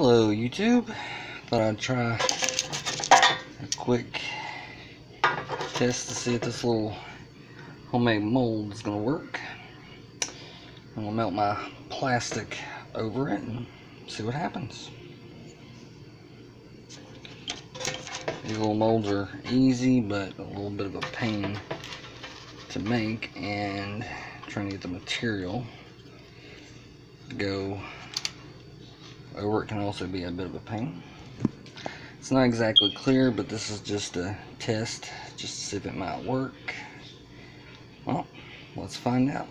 Hello YouTube. Thought I'd try a quick test to see if this little homemade mold is going to work. I'm going to melt my plastic over it and see what happens. These little molds are easy but a little bit of a pain to make and trying to get the material to go over it can also be a bit of a pain. It's not exactly clear, but this is just a test, just to see if it might work. Well, let's find out.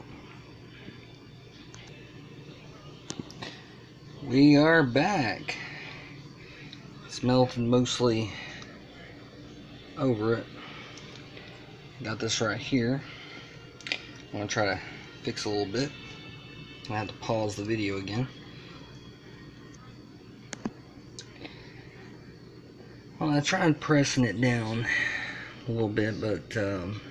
We are back. It's melted mostly over it. Got this right here. I'm going to try to fix a little bit. I have to pause the video again. Well, I tried pressing it down a little bit, but um,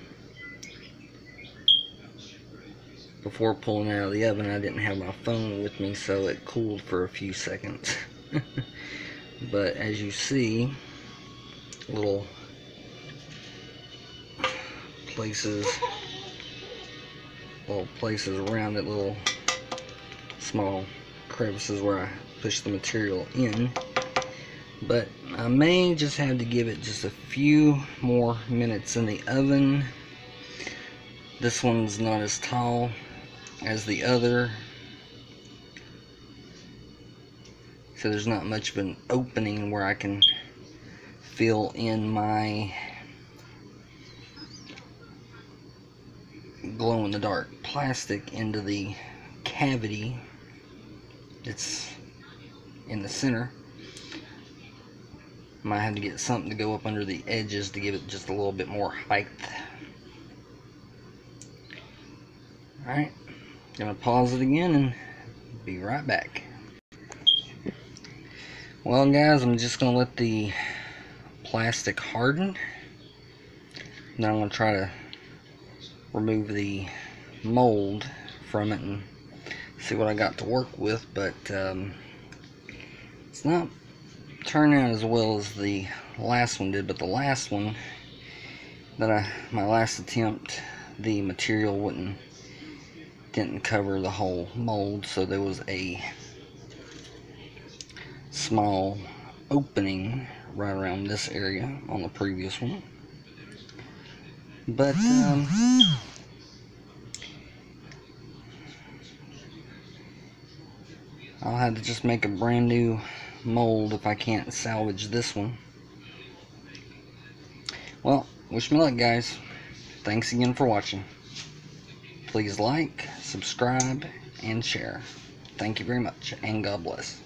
before pulling out of the oven, I didn't have my phone with me, so it cooled for a few seconds. but as you see, little places, little places around it, little small crevices where I push the material in but I may just have to give it just a few more minutes in the oven. This one's not as tall as the other so there's not much of an opening where I can fill in my glow in the dark plastic into the cavity. That's in the center might have to get something to go up under the edges to give it just a little bit more height. Alright, gonna pause it again and be right back. Well guys, I'm just gonna let the plastic harden. Then I'm gonna try to remove the mold from it and see what I got to work with, but um, it's not turn out as well as the last one did, but the last one that I, my last attempt, the material wouldn't, didn't cover the whole mold, so there was a small opening right around this area on the previous one. But, um, I'll have to just make a brand new mold if I can't salvage this one. Well, wish me luck guys. Thanks again for watching. Please like, subscribe, and share. Thank you very much, and God bless.